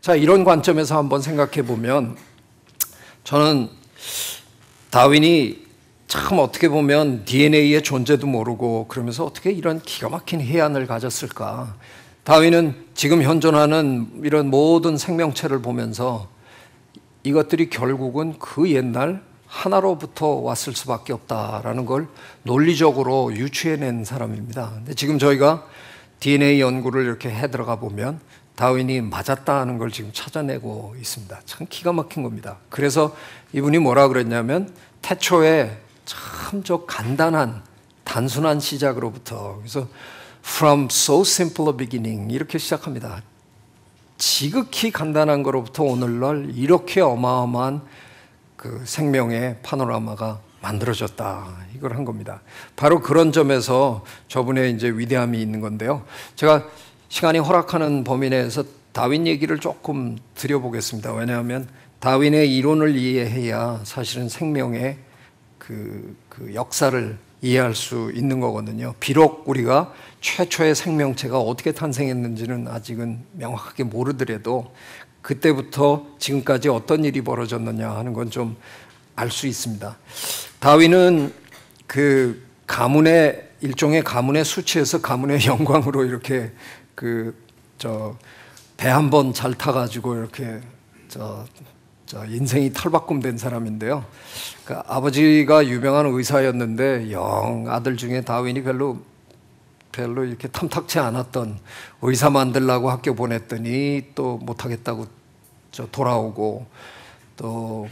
자, 이런 관점에서 한번 생각해 보면 저는 다윈이 참 어떻게 보면 DNA의 존재도 모르고 그러면서 어떻게 이런 기가 막힌 해안을 가졌을까? 다윈은 지금 현존하는 이런 모든 생명체를 보면서 이것들이 결국은 그 옛날 하나로부터 왔을 수밖에 없다라는 걸 논리적으로 유추해낸 사람입니다. 근데 지금 저희가 DNA 연구를 이렇게 해 들어가 보면 다윈이 맞았다는 걸 지금 찾아내고 있습니다. 참 기가 막힌 겁니다. 그래서 이분이 뭐라 그랬냐면 태초에 참 저 간단한 단순한 시작으로부터 그래서 from so simple a beginning 이렇게 시작합니다. 지극히 간단한 거로부터 오늘날 이렇게 어마어마한 그 생명의 파노라마가 만들어졌다. 이걸 한 겁니다. 바로 그런 점에서 저분의 이제 위대함이 있는 건데요. 제가 시간이 허락하는 범위 내에서 다윈 얘기를 조금 드려보겠습니다. 왜냐하면 다윈의 이론을 이해해야 사실은 생명의 그, 그 역사를 이해할 수 있는 거거든요. 비록 우리가 최초의 생명체가 어떻게 탄생했는지는 아직은 명확하게 모르더라도 그때부터 지금까지 어떤 일이 벌어졌느냐 하는 건 좀 알 수 있습니다. 다윈은 그 가문의 일종의 가문의 수치에서 가문의 영광으로 이렇게 그 저 배 한 번 잘 타가지고 이렇게 저, 저 인생이 탈바꿈 된 사람인데요. 그 아버지가 유명한 의사였는데 영 아들 중에 다윈이 별로 별로 이렇게 탐탁치 않았던 의사 만들라고 학교 보냈더니 또 못하겠다고 저 돌아오고 또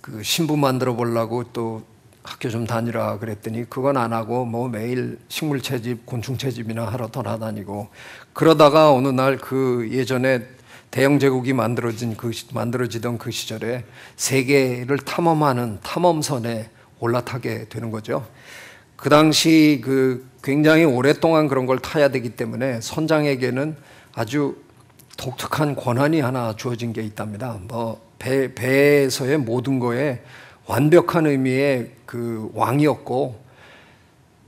그 신부 만들어 보려고 또 학교 좀 다니라 그랬더니 그건 안 하고 뭐 매일 식물 채집, 곤충 채집이나 하러 돌아다니고 그러다가 어느 날 그 예전에 대영 제국이 만들어진 그 만들어지던 그 시절에 세계를 탐험하는 탐험선에 올라타게 되는 거죠. 그 당시 그 굉장히 오랫동안 그런 걸 타야 되기 때문에 선장에게는 아주 독특한 권한이 하나 주어진 게 있답니다. 뭐 배, 배에서의 모든 거에 완벽한 의미의 그 왕이었고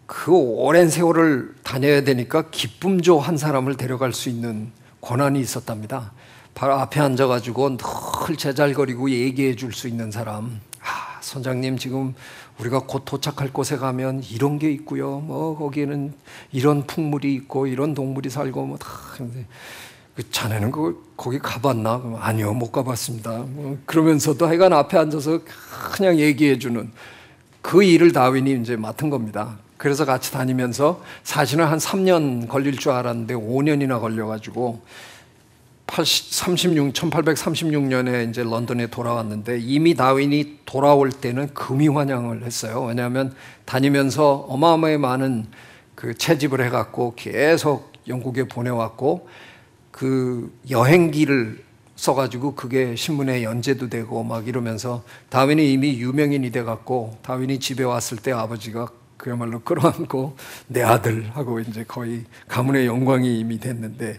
그 오랜 세월을 다녀야 되니까 기쁨조 한 사람을 데려갈 수 있는 권한이 있었답니다. 바로 앞에 앉아가지고 늘 제잘거리고 얘기해 줄 수 있는 사람. 아, 선장님 지금 우리가 곧 도착할 곳에 가면 이런 게 있고요. 뭐 거기에는 이런 풍물이 있고 이런 동물이 살고 뭐 다 그 자네는 그 거기 가봤나? 아니요, 못 가봤습니다. 뭐 그러면서도 하여간 앞에 앉아서 그냥 얘기해 주는 그 일을 다윈이 이제 맡은 겁니다. 그래서 같이 다니면서 사실은 한 3년 걸릴 줄 알았는데 5년이나 걸려가지고 36, 1836년에 이제 런던에 돌아왔는데 이미 다윈이 돌아올 때는 금이 환영을 했어요. 왜냐하면 다니면서 어마어마하게 많은 그 채집을 해갖고 계속 영국에 보내왔고 그 여행기를 써가지고 그게 신문에 연재도 되고 막 이러면서 다윈이 이미 유명인이 돼갖고 다윈이 집에 왔을 때 아버지가 그야말로 끌어안고 내 아들 하고 이제 거의 가문의 영광이 이미 됐는데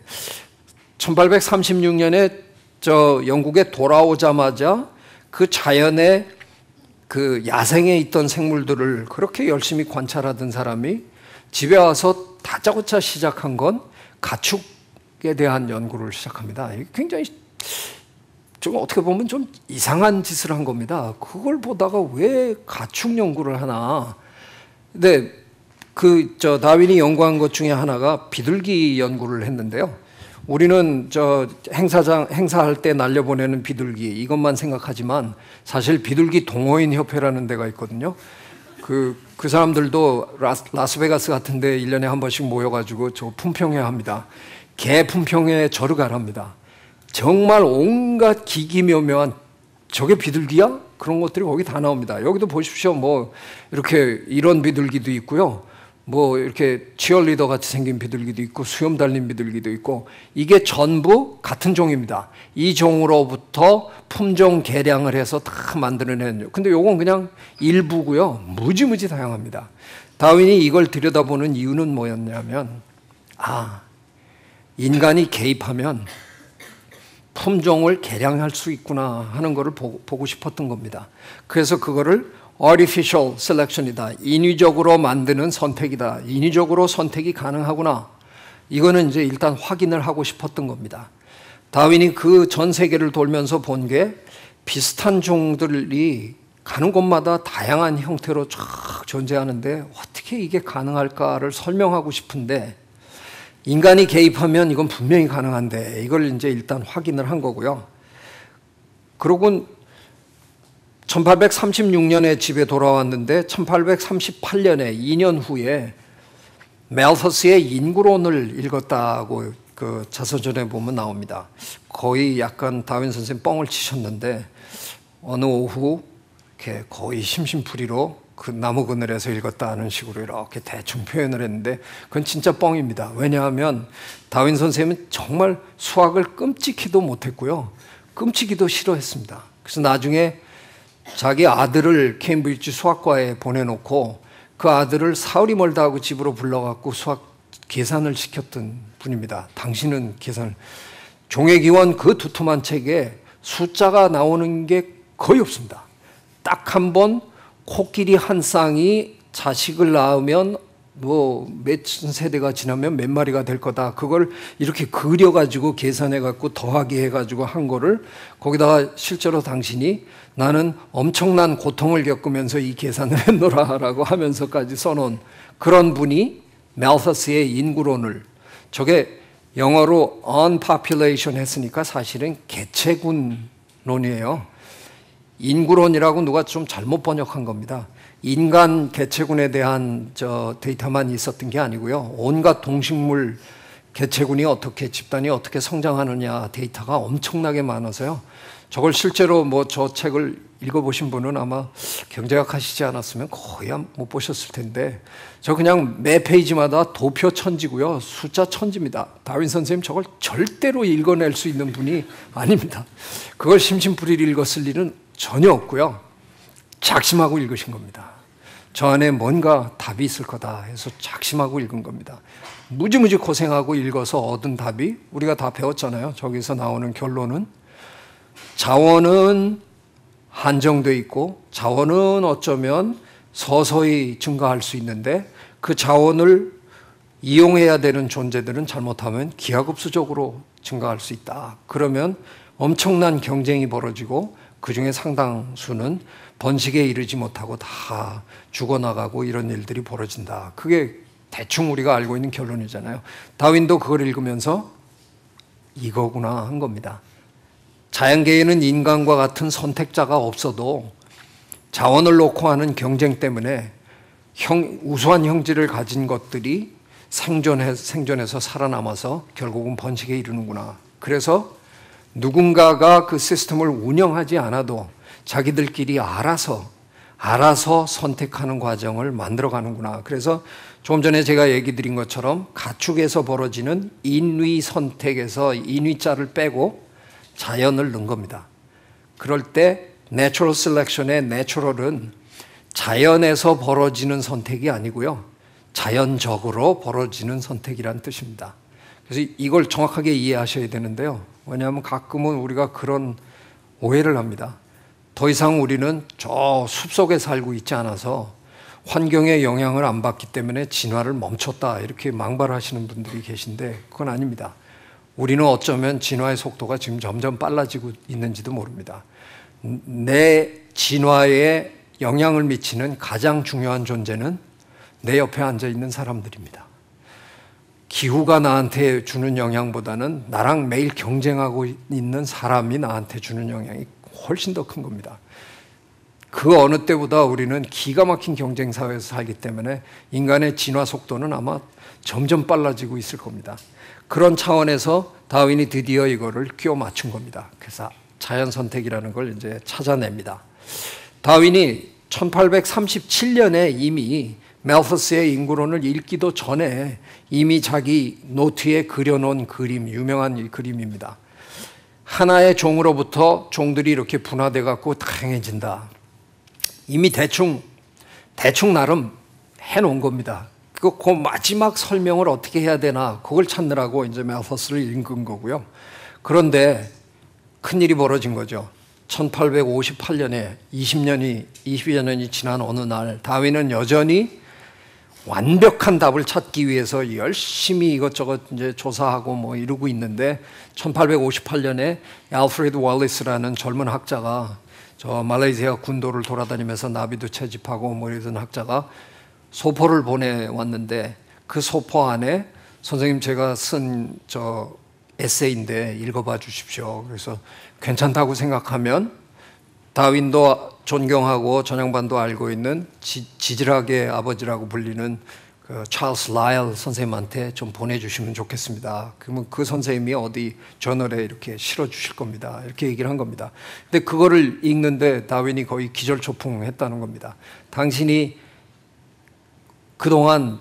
1836년에 저 영국에 돌아오자마자 그 자연의 그 야생에 있던 생물들을 그렇게 열심히 관찰하던 사람이 집에 와서 다짜고짜 시작한 건 가축 에 대한 연구를 시작합니다. 굉장히 좀 어떻게 보면 좀 이상한 짓을 한 겁니다. 그걸 보다가 왜 가축 연구를 하나? 근데 그 저 다윈이 연구한 것 중에 하나가 비둘기 연구를 했는데요. 우리는 저 행사장 행사할 때 날려보내는 비둘기 이것만 생각하지만 사실 비둘기 동호인 협회라는 데가 있거든요. 그, 그 사람들도 라스, 라스베가스 같은 데 1년에 한 번씩 모여 가지고 저 품평회 합니다. 개 품평에 절을 가랍니다. 정말 온갖 기기묘묘한 저게 비둘기야? 그런 것들이 거기 다 나옵니다. 여기도 보십시오. 뭐 이렇게 이런 비둘기도 있고요. 뭐 이렇게 치얼리더 같이 생긴 비둘기도 있고 수염 달린 비둘기도 있고 이게 전부 같은 종입니다. 이 종으로부터 품종 개량을 해서 다 만들어낸. 근데 요건 그냥 일부고요. 무지무지 다양합니다. 다윈이 이걸 들여다보는 이유는 뭐였냐면 아 인간이 개입하면 품종을 개량할 수 있구나 하는 것을 보고 싶었던 겁니다. 그래서 그거를 artificial selection이다. 인위적으로 만드는 선택이다. 인위적으로 선택이 가능하구나. 이거는 이제 일단 확인을 하고 싶었던 겁니다. 다윈이 그 전 세계를 돌면서 본 게 비슷한 종들이 가는 곳마다 다양한 형태로 쫙 존재하는데 어떻게 이게 가능할까를 설명하고 싶은데 인간이 개입하면 이건 분명히 가능한데 이걸 이제 일단 확인을 한 거고요. 그러고 1836년에 집에 돌아왔는데 1838년에 2년 후에 멜서스의 인구론을 읽었다고 그 자서전에 보면 나옵니다. 거의 약간 다윈 선생 뻥을 치셨는데 어느 오후 이렇게 거의 심심풀이로 그 나무 그늘에서 읽었다는 식으로 이렇게 대충 표현을 했는데 그건 진짜 뻥입니다. 왜냐하면 다윈 선생님은 정말 수학을 끔찍히도 못했고요. 끔찍이도 싫어했습니다. 그래서 나중에 자기 아들을 케임브리지 수학과에 보내놓고 그 아들을 사흘이 멀다 하고 집으로 불러갖고 수학 계산을 시켰던 분입니다. 당신은 계산 종의 기원 그 두툼한 책에 숫자가 나오는 게 거의 없습니다. 딱 한 번 코끼리 한 쌍이 자식을 낳으면 뭐 몇 세대가 지나면 몇 마리가 될 거다. 그걸 이렇게 그려가지고 계산해갖고 더하기 해가지고 한 거를 거기다가 실제로 당신이 나는 엄청난 고통을 겪으면서 이 계산을 했노라라고 하면서까지 써놓은 그런 분이 멜서스의 인구론을 저게 영어로 unpopulation 했으니까 사실은 개체군론이에요. 인구론이라고 누가 좀 잘못 번역한 겁니다. 인간 개체군에 대한 저 데이터만 있었던 게 아니고요. 온갖 동식물 개체군이 어떻게 집단이 어떻게 성장하느냐 데이터가 엄청나게 많아서요. 저걸 실제로 뭐 저 책을 읽어보신 분은 아마 경제학 하시지 않았으면 거의 못 보셨을 텐데 저 그냥 매 페이지마다 도표 천지고요. 숫자 천지입니다. 다윈 선생님 저걸 절대로 읽어낼 수 있는 분이 아닙니다. 그걸 심심풀이를 읽었을 일은 전혀 없고요. 작심하고 읽으신 겁니다. 저 안에 뭔가 답이 있을 거다 해서 작심하고 읽은 겁니다. 무지무지 고생하고 읽어서 얻은 답이 우리가 다 배웠잖아요. 저기서 나오는 결론은 자원은 한정돼 있고 자원은 어쩌면 서서히 증가할 수 있는데 그 자원을 이용해야 되는 존재들은 잘못하면 기하급수적으로 증가할 수 있다. 그러면 엄청난 경쟁이 벌어지고 그 중에 상당수는 번식에 이르지 못하고 다 죽어나가고 이런 일들이 벌어진다. 그게 대충 우리가 알고 있는 결론이잖아요. 다윈도 그걸 읽으면서 이거구나 한 겁니다. 자연계에는 인간과 같은 선택자가 없어도 자원을 놓고 하는 경쟁 때문에 형, 우수한 형질을 가진 것들이 생존해, 생존해서 살아남아서 결국은 번식에 이르는구나. 그래서 누군가가 그 시스템을 운영하지 않아도 자기들끼리 알아서 알아서 선택하는 과정을 만들어 가는구나. 그래서 좀 전에 제가 얘기 드린 것처럼 가축에서 벌어지는 인위 선택에서 인위자를 빼고 자연을 넣은 겁니다. 그럴 때 natural selection의 natural은 자연에서 벌어지는 선택이 아니고요. 자연적으로 벌어지는 선택이란 뜻입니다. 그래서 이걸 정확하게 이해하셔야 되는데요. 왜냐하면 가끔은 우리가 그런 오해를 합니다. 더 이상 우리는 저 숲속에 살고 있지 않아서 환경의 영향을 안 받기 때문에 진화를 멈췄다. 이렇게 망발하시는 분들이 계신데 그건 아닙니다. 우리는 어쩌면 진화의 속도가 지금 점점 빨라지고 있는지도 모릅니다. 내 진화에 영향을 미치는 가장 중요한 존재는 내 옆에 앉아 있는 사람들입니다. 기후가 나한테 주는 영향보다는 나랑 매일 경쟁하고 있는 사람이 나한테 주는 영향이 훨씬 더 큰 겁니다. 그 어느 때보다 우리는 기가 막힌 경쟁 사회에서 살기 때문에 인간의 진화 속도는 아마 점점 빨라지고 있을 겁니다. 그런 차원에서 다윈이 드디어 이거를 끼워 맞춘 겁니다. 그래서 자연 선택이라는 걸 이제 찾아냅니다. 다윈이 1837년에 이미 멜퍼스의 인구론을 읽기도 전에 이미 자기 노트에 그려놓은 그림, 유명한 그림입니다. 하나의 종으로부터 종들이 이렇게 분화돼 갖고 다양해진다. 이미 대충 대충 나름 해놓은 겁니다. 그, 그 마지막 설명을 어떻게 해야 되나 그걸 찾느라고 이제 멜퍼스를 읽은 거고요. 그런데 큰 일이 벌어진 거죠. 1858년에 20년이 20여 년이 지난 어느 날 다윈은 여전히 완벽한 답을 찾기 위해서 열심히 이것저것 이제 조사하고 뭐 이러고 있는데 1858년에 알프레드 월리스라는 젊은 학자가 저 말레이시아 군도를 돌아다니면서 나비도 채집하고 뭐 이러던 학자가 소포를 보내왔는데 그 소포 안에 선생님 제가 쓴 저 에세이인데 읽어봐 주십시오. 그래서 괜찮다고 생각하면 다윈도 존경하고 전양반도 알고 있는 지, 지질학의 아버지라고 불리는 그 찰스 라일 선생님한테 좀 보내주시면 좋겠습니다. 그러면 그 선생님이 어디 저널에 이렇게 실어 주실 겁니다. 이렇게 얘기를 한 겁니다. 근데 그거를 읽는데 다윈이 거의 기절초풍했다는 겁니다. 당신이 그동안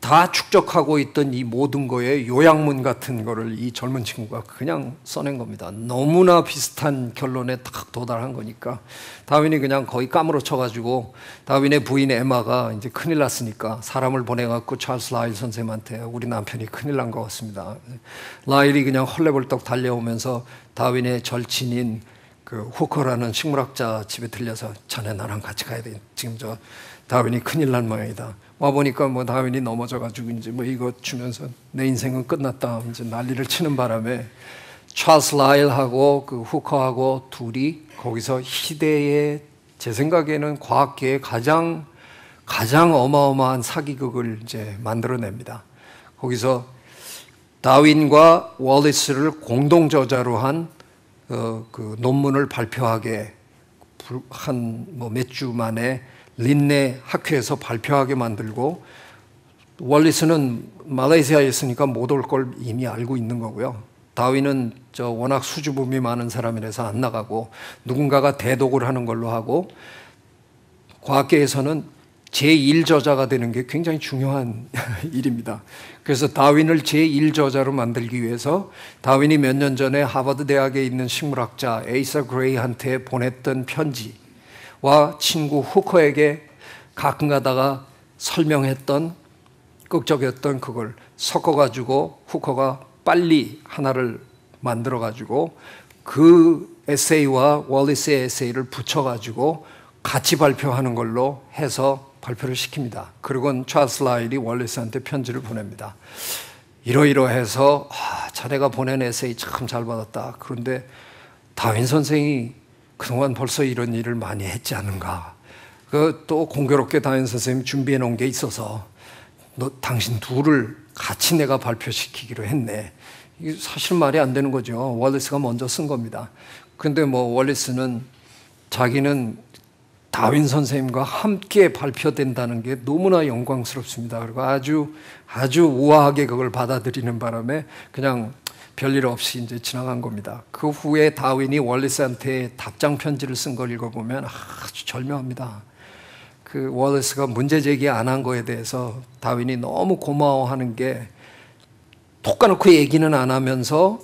다 축적하고 있던 이 모든 거에 요약문 같은 거를 이 젊은 친구가 그냥 써낸 겁니다. 너무나 비슷한 결론에 딱 도달한 거니까 다윈이 그냥 거의 까무러 쳐 가지고 다윈의 부인 에마가 이제 큰일 났으니까 사람을 보내 갖고 찰스 라일 선생님한테 우리 남편이 큰일 난 것 같습니다. 라일이 그냥 헐레벌떡 달려오면서 다윈의 절친인 그 후커라는 식물학자 집에 들려서 자네 나랑 같이 가야 돼. 지금 저 다윈이 큰일 난 모양이다. 와 보니까 뭐 다윈이 넘어져 가지고 이제 뭐 이거 주면서 내 인생은 끝났다 이제 난리를 치는 바람에 찰스 라일하고 그 후커하고 둘이 거기서 희대의 제 생각에는 과학계의 가장 가장 어마어마한 사기극을 이제 만들어냅니다. 거기서 다윈과 월리스를 공동 저자로 한 어, 그 논문을 발표하게 한뭐몇주 만에 린네 학회에서 발표하게 만들고 월리스는 말레이시아에 있으니까 못 올 걸 이미 알고 있는 거고요. 다윈은 저 워낙 수줍음이 많은 사람이라서 안 나가고 누군가가 대독을 하는 걸로 하고 과학계에서는 제1저자가 되는 게 굉장히 중요한 일입니다. 그래서 다윈을 제1저자로 만들기 위해서 다윈이 몇 년 전에 하버드 대학에 있는 식물학자 에이사 그레이한테 보냈던 편지 와 친구 후커에게 가끔 가다가 설명했던 끄적였던 그걸 섞어가지고 후커가 빨리 하나를 만들어가지고 그 에세이와 월리스의 에세이를 붙여가지고 같이 발표하는 걸로 해서 발표를 시킵니다. 그리고 찰스 라일이 월리스한테 편지를 보냅니다. 이러이러해서 아, 자네가 보낸 에세이 참 잘 받았다. 그런데 다윈 선생이 그동안 벌써 이런 일을 많이 했지 않은가. 그 또 공교롭게 다현 선생님 준비해 놓은 게 있어서 너 당신 둘을 같이 내가 발표시키기로 했네. 이게 사실 말이 안 되는 거죠. 월리스가 먼저 쓴 겁니다. 근데 뭐 월리스는 자기는 다윈 선생님과 함께 발표된다는 게 너무나 영광스럽습니다. 그리고 아주 아주 우아하게 그걸 받아들이는 바람에 그냥 별일 없이 이제 지나간 겁니다. 그 후에 다윈이 월리스한테 답장 편지를 쓴 걸 읽어보면 아주 절묘합니다. 그 월리스가 문제 제기 안 한 거에 대해서 다윈이 너무 고마워하는 게 톡까놓고 얘기는 안 하면서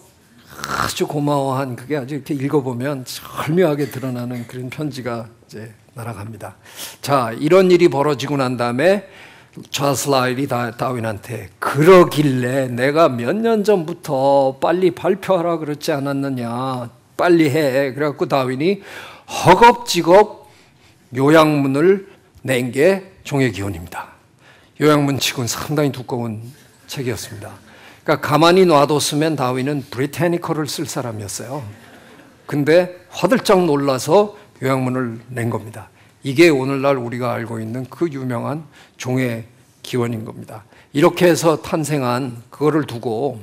아주 고마워한 그게 아주 이렇게 읽어보면 절묘하게 드러나는 그런 편지가 이제 날아갑니다. 자, 이런 일이 벌어지고 난 다음에 좌슬라일이 다윈한테 그러길래 내가 몇 년 전부터 빨리 발표하라 그랬지 않았느냐? 빨리 해. 그래갖고 다윈이 허겁지겁 요양문을 낸 게 종의 기원입니다. 요양문 치고는 상당히 두꺼운 책이었습니다. 그러니까 가만히 놔뒀으면 다윈은 브리테니커를 쓸 사람이었어요. 근데 화들짝 놀라서 요양문을 낸 겁니다 이게 오늘날 우리가 알고 있는 그 유명한 종의 기원인 겁니다. 이렇게 해서 탄생한 그거를 두고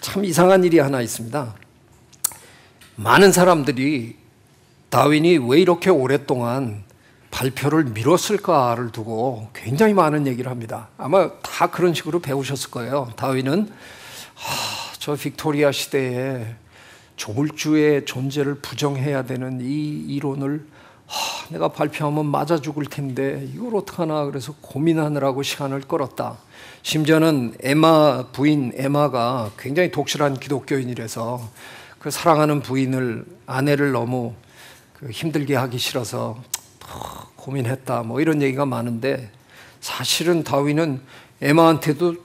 참 이상한 일이 하나 있습니다. 많은 사람들이 다윈이 왜 이렇게 오랫동안 발표를 미뤘을까를 두고 굉장히 많은 얘기를 합니다. 아마 다 그런 식으로 배우셨을 거예요. 다윈은 아, 저 빅토리아 시대에 조물주의 존재를 부정해야 되는 이 이론을 하, 내가 발표하면 맞아 죽을 텐데 이걸 어떡하나 그래서 고민하느라고 시간을 끌었다. 심지어는 에마 부인 에마가 굉장히 독실한 기독교인이라서 그 사랑하는 부인을 아내를 너무 그 힘들게 하기 싫어서 고민했다. 뭐 이런 얘기가 많은데 사실은 다윈은 에마한테도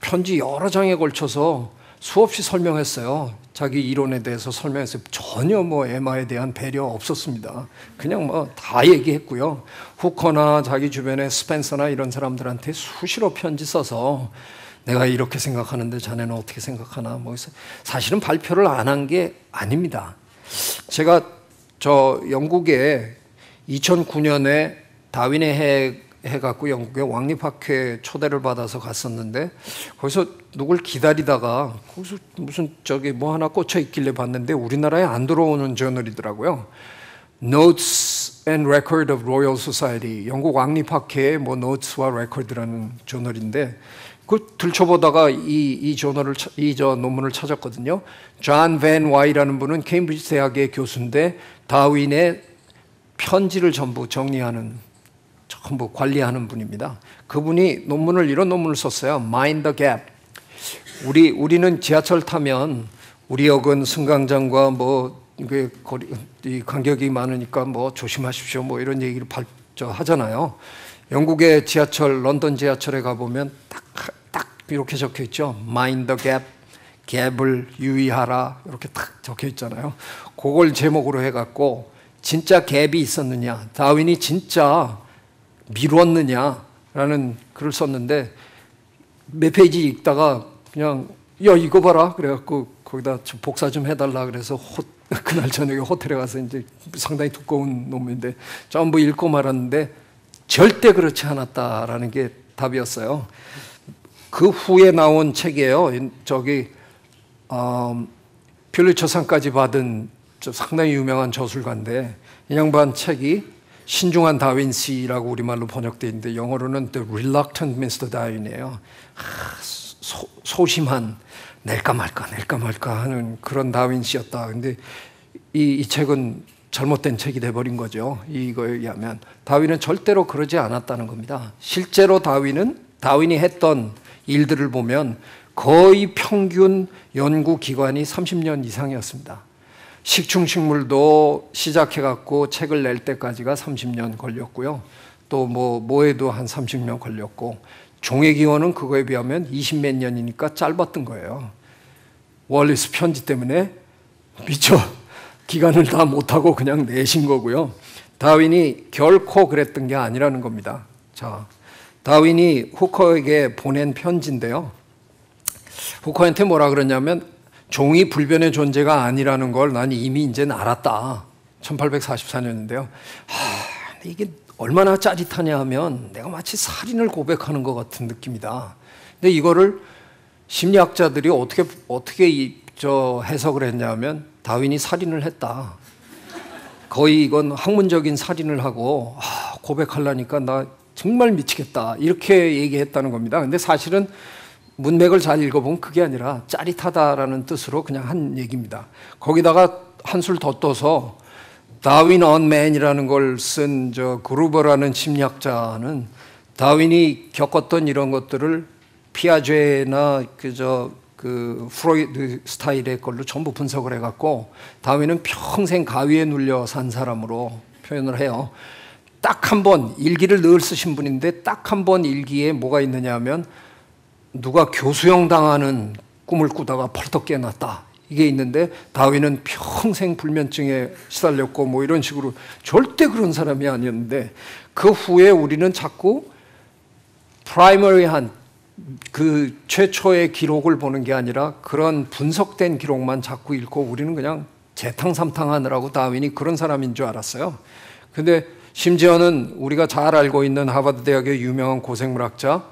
편지 여러 장에 걸쳐서 수없이 설명했어요. 자기 이론에 대해서 설명해서 전혀 뭐 에마에 대한 배려 없었습니다. 그냥 뭐 다 얘기했고요. 후커나 자기 주변의 스펜서나 이런 사람들한테 수시로 편지 써서 내가 이렇게 생각하는데 자네는 어떻게 생각하나 뭐 사실은 발표를 안 한 게 아닙니다. 제가 저 영국에 2009년에 다윈의 해 해갖고 영국의 왕립학회 초대를 받아서 갔었는데 거기서 누굴 기다리다가 거기서 무슨 저기 뭐 하나 꽂혀 있길래 봤는데 우리나라에 안 들어오는 저널이더라고요. Notes and Record of Royal Society 영국 왕립학회의 뭐 노트와 레코드라는 저널인데 그 들춰보다가 이, 이 저널을 이 저 논문을 찾았거든요. 존 밴 와이라는 분은 케임브리지 대학의 교수인데 다윈의 편지를 전부 정리하는 전부 관리하는 분입니다. 그분이 논문을 이런 논문을 썼어요. Mind the Gap. 우리 우리는 지하철 타면 우리 역은 승강장과 뭐 이게 거리 이 간격이 많으니까 뭐 조심하십시오. 뭐 이런 얘기를 발, 저 하잖아요. 영국의 지하철 런던 지하철에 가 보면 딱 딱 이렇게 적혀 있죠. Mind the Gap. 갭을 유의하라 이렇게 딱 적혀 있잖아요. 그걸 제목으로 해갖고 진짜 갭이 있었느냐, 다윈이 진짜 미뤘느냐라는 글을 썼는데 몇 페이지 읽다가 그냥 야 이거 봐라 그래갖고 거기다 좀 복사 좀 해달라 그래서 호, 그날 저녁에 호텔에 가서 이제 상당히 두꺼운 논문인데 전부 읽고 말았는데 절대 그렇지 않았다라는 게 답이었어요. 그 후에 나온 책이에요. 저기 어, 퓰리처상까지 받은 상당히 유명한 저술가인데 이 양반 책이 신중한 다윈시라고 우리말로 번역되어 있는데 영어로는 The Reluctant Mr. Darwin이에요. 소, 소심한 낼까 말까 낼까 말까 하는 그런 다윈시였다. 근데 이, 이 책은 잘못된 책이 돼버린 거죠. 이거에 의하면 다윈은 절대로 그러지 않았다는 겁니다. 실제로 다윈은 다윈이 했던 일들을 보면 거의 평균 연구 기관이 30년 이상이었습니다. 식충식물도 시작해갖고 책을 낼 때까지가 30년 걸렸고요. 또뭐 뭐에도 한 30년 걸렸고 종의 기원은 그거에 비하면 20몇 년이니까 짧았던 거예요. 월리스 편지 때문에 미쳐 기간을 다 못하고 그냥 내신 거고요. 다윈이 결코 그랬던 게 아니라는 겁니다. 자, 다윈이 후커에게 보낸 편지인데요. 후커한테 뭐라 그러냐면 종이 불변의 존재가 아니라는 걸 난 이미 이제는 알았다. 1844년인데요. 하, 이게 얼마나 짜릿하냐 하면 내가 마치 살인을 고백하는 것 같은 느낌이다. 근데 이거를 심리학자들이 어떻게 어떻게 이, 저 해석을 했냐면 다윈이 살인을 했다. 거의 이건 학문적인 살인을 하고 아, 고백하려니까 나 정말 미치겠다 이렇게 얘기했다는 겁니다. 근데 사실은 문맥을 잘 읽어보면 그게 아니라 짜릿하다라는 뜻으로 그냥 한 얘기입니다. 거기다가 한술 더 떠서 다윈 언맨이라는 걸 쓴 저 그루버라는 심리학자는 다윈이 겪었던 이런 것들을 피아제나 그저 그 프로이드 스타일의 걸로 전부 분석을 해갖고 다윈은 평생 가위에 눌려 산 사람으로 표현을 해요. 딱 한 번 일기를 늘 쓰신 분인데 딱 한 번 일기에 뭐가 있느냐 하면 누가 교수형 당하는 꿈을 꾸다가 펄떡 깨어났다. 이게 있는데 다윈은 평생 불면증에 시달렸고 뭐 이런 식으로 절대 그런 사람이 아니었는데 그 후에 우리는 자꾸 프라이머리한 그 최초의 기록을 보는 게 아니라 그런 분석된 기록만 자꾸 읽고 우리는 그냥 재탕삼탕 하느라고 다윈이 그런 사람인 줄 알았어요. 근데 심지어는 우리가 잘 알고 있는 하버드 대학의 유명한 고생물학자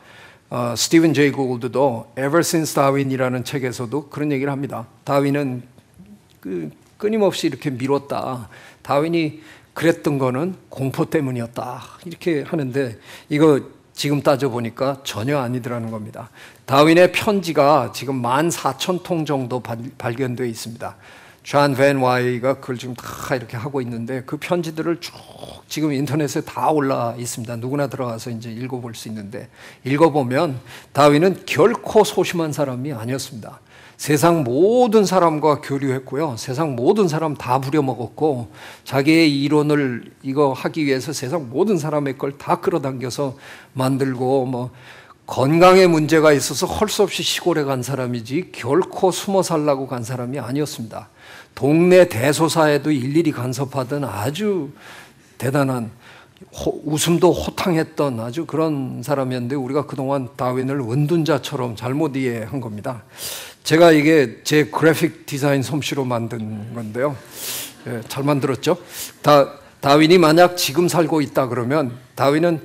어, 스티븐 제이 골드도 Ever Since Darwin이라는 책에서도 그런 얘기를 합니다. 다윈은 그 끊임없이 이렇게 미뤘다. 다윈이 그랬던 거는 공포 때문이었다. 이렇게 하는데 이거 지금 따져보니까 전혀 아니더라는 겁니다. 다윈의 편지가 지금 14,000통 정도 발견되어 있습니다. 존밴 와이가 그걸 지금 다 이렇게 하고 있는데 그 편지들을 쭉 지금 인터넷에 다 올라 있습니다. 누구나 들어가서 이제 읽어볼 수 있는데 읽어보면 다윈은 결코 소심한 사람이 아니었습니다. 세상 모든 사람과 교류했고요. 세상 모든 사람 다 부려먹었고 자기의 이론을 이거 하기 위해서 세상 모든 사람의 걸 다 끌어당겨서 만들고 뭐 건강에 문제가 있어서 헐 수 없이 시골에 간 사람이지 결코 숨어 살라고 간 사람이 아니었습니다. 동네 대소사에도 일일이 간섭하던 아주 대단한 호, 웃음도 호탕했던 아주 그런 사람이었는데 우리가 그동안 다윈을 은둔자처럼 잘못 이해한 겁니다. 제가 이게 제 그래픽 디자인 솜씨로 만든 건데요. 예, 잘 만들었죠? 다, 다윈이 만약 지금 살고 있다 그러면 다윈은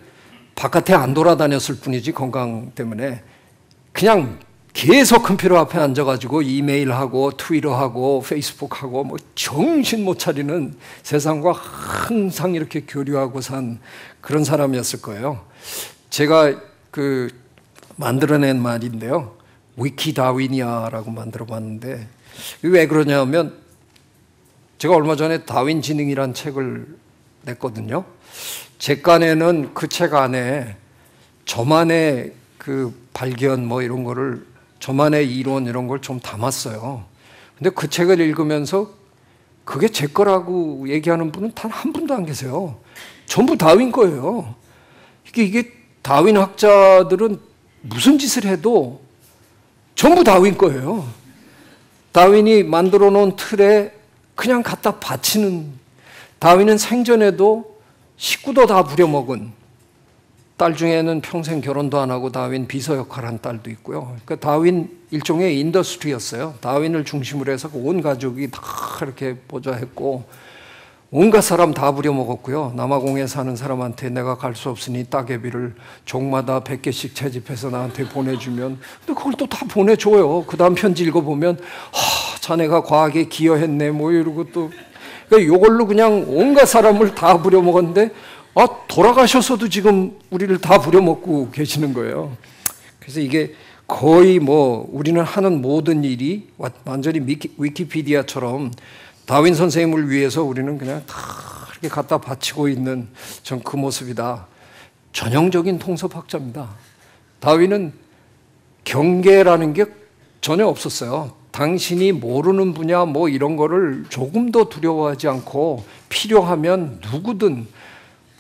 바깥에 안 돌아다녔을 뿐이지 건강 때문에 그냥 계속 컴퓨터 앞에 앉아가지고 이메일하고 트위터하고 페이스북하고 뭐 정신 못 차리는 세상과 항상 이렇게 교류하고 산 그런 사람이었을 거예요. 제가 그 만들어낸 말인데요. 위키 다윈이야라고 만들어 봤는데 왜 그러냐면 제가 얼마 전에 다윈 지능이란 책을 냈거든요. 제 깐에는 그 책 안에 저만의 그 발견 뭐 이런 거를 저만의 이론 이런 걸 좀 담았어요. 근데 그 책을 읽으면서 그게 제 거라고 얘기하는 분은 단 한 분도 안 계세요. 전부 다윈 거예요. 이게, 이게 다윈 학자들은 무슨 짓을 해도 전부 다윈 거예요. 다윈이 만들어 놓은 틀에 그냥 갖다 바치는 다윈은 생전에도 식구도 다 부려먹은 딸 중에는 평생 결혼도 안 하고 다윈 비서 역할을 한 딸도 있고요. 그러니까 다윈 일종의 인더스트리였어요. 다윈을 중심으로 해서 온 가족이 다 이렇게 보좌했고 온갖 사람 다 부려먹었고요. 남아공에 사는 사람한테 내가 갈 수 없으니 따개비를 종마다 100개씩 채집해서 나한테 보내주면 근데 그걸 또 다 보내줘요. 그 다음 편지 읽어보면 하, 자네가 과학에 기여했네 뭐 이러고 또 그러니까 이걸로 그냥 온갖 사람을 다 부려먹었는데 아, 돌아가셔서도 지금 우리를 다 부려먹고 계시는 거예요. 그래서 이게 거의 뭐 우리는 하는 모든 일이 완전히 위키피디아처럼 다윈 선생님을 위해서 우리는 그냥 다 이렇게 갖다 바치고 있는 전 그 모습이다. 전형적인 통섭학자입니다. 다윈은 경계라는 게 전혀 없었어요. 당신이 모르는 분야 뭐 이런 거를 조금도 두려워하지 않고 필요하면 누구든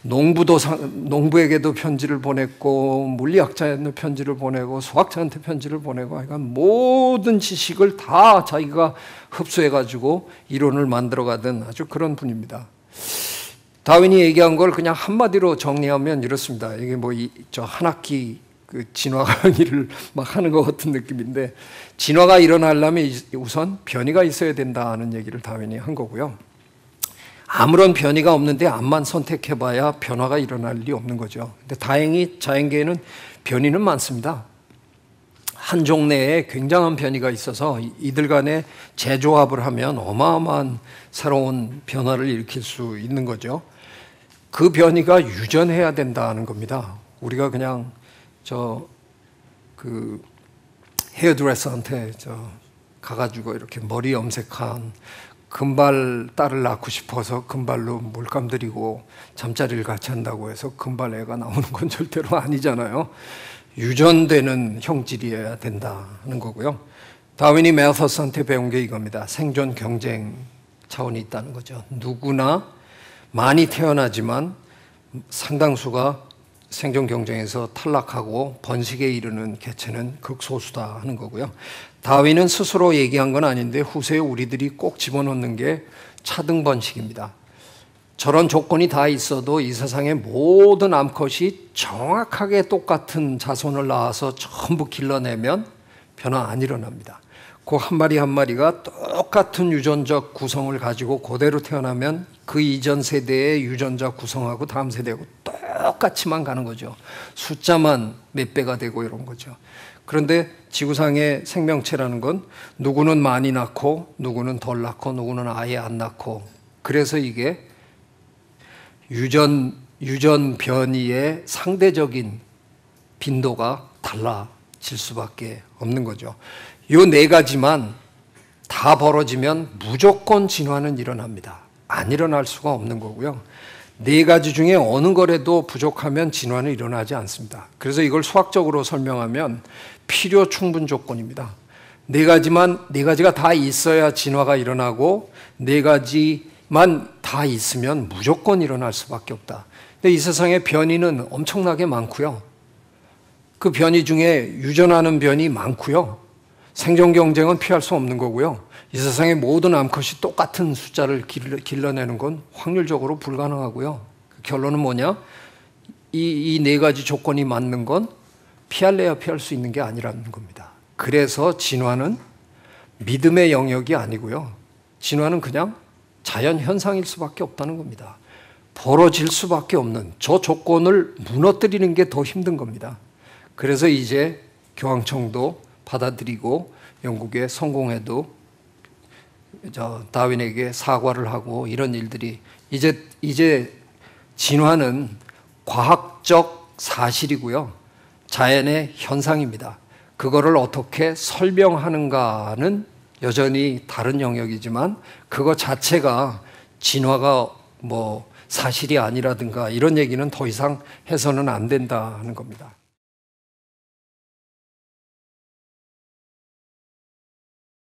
농부도 농부에게도 편지를 보냈고 물리학자한테 편지를 보내고 수학자한테 편지를 보내고 그러니까 모든 지식을 다 자기가 흡수해 가지고 이론을 만들어 가던 아주 그런 분입니다. 다윈이 얘기한 걸 그냥 한마디로 정리하면 이렇습니다. 이게 뭐 저 한 학기 그 진화 강의를 막 하는 것 같은 느낌인데 진화가 일어나려면 우선 변이가 있어야 된다는 얘기를 다윈이 한 거고요. 아무런 변이가 없는데 암만 선택해봐야 변화가 일어날 리 없는 거죠. 근데 다행히 자연계에는 변이는 많습니다. 한 종내에 굉장한 변이가 있어서 이들 간에 재조합을 하면 어마어마한 새로운 변화를 일으킬 수 있는 거죠. 그 변이가 유전해야 된다는 겁니다. 우리가 그냥 저 그 헤어드레서한테 저 가가지고 이렇게 머리 염색한 금발 딸을 낳고 싶어서 금발로 물감 들이고 잠자리를 같이 한다고 해서 금발 애가 나오는 건 절대로 아니잖아요. 유전되는 형질이어야 된다는 거고요. 다윈이 메어서스한테 배운 게 이겁니다. 생존 경쟁 차원이 있다는 거죠. 누구나 많이 태어나지만 상당수가 생존 경쟁에서 탈락하고 번식에 이르는 개체는 극소수다 하는 거고요. 다윈은 스스로 얘기한 건 아닌데 후세에 우리들이 꼭 집어넣는 게 차등 번식입니다. 저런 조건이 다 있어도 이 세상의 모든 암컷이 정확하게 똑같은 자손을 낳아서 전부 길러내면 변화 안 일어납니다. 그 한 마리 한 마리가 똑같은 유전적 구성을 가지고 그대로 태어나면 그 이전 세대의 유전자 구성하고 다음 세대하고 똑같이만 가는 거죠. 숫자만 몇 배가 되고 이런 거죠. 그런데 지구상의 생명체라는 건 누구는 많이 낳고 누구는 덜 낳고 누구는 아예 안 낳고 그래서 이게 유전 유전 변이의 상대적인 빈도가 달라질 수밖에 없는 거죠. 요 네 가지만 다 벌어지면 무조건 진화는 일어납니다. 안 일어날 수가 없는 거고요. 네 가지 중에 어느 거라도 부족하면 진화는 일어나지 않습니다. 그래서 이걸 수학적으로 설명하면 필요 충분 조건입니다. 네 가지만 네 가지가 다 있어야 진화가 일어나고 네 가지만 다 있으면 무조건 일어날 수밖에 없다. 근데 이 세상에 변이는 엄청나게 많고요. 그 변이 중에 유전하는 변이 많고요. 생존 경쟁은 피할 수 없는 거고요. 이 세상의 모든 암컷이 똑같은 숫자를 길러, 내는 건 확률적으로 불가능하고요. 그 결론은 뭐냐? 이 네 가지 조건이 맞는 건 피할래야 피할 수 있는 게 아니라는 겁니다. 그래서 진화는 믿음의 영역이 아니고요. 진화는 그냥 자연 현상일 수밖에 없다는 겁니다. 벌어질 수밖에 없는 저 조건을 무너뜨리는 게 더 힘든 겁니다. 그래서 이제 교황청도 받아들이고 영국에 성공해도 저 다윈에게 사과를 하고 이런 일들이 이제 이제 진화는 과학적 사실이고요. 자연의 현상입니다. 그거를 어떻게 설명하는가는 여전히 다른 영역이지만 그거 자체가 진화가 뭐 사실이 아니라든가 이런 얘기는 더 이상 해서는 안 된다는 겁니다.